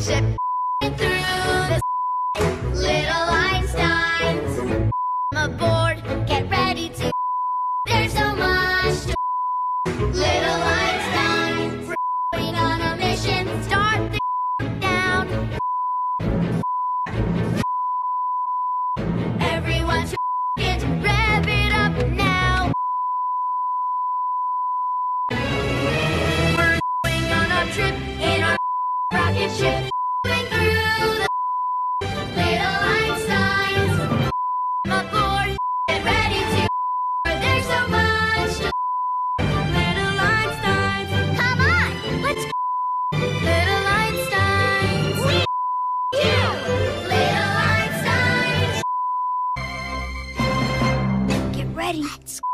The little Einsteins. Aboard, get ready to. There's so much to. Little ready. Let's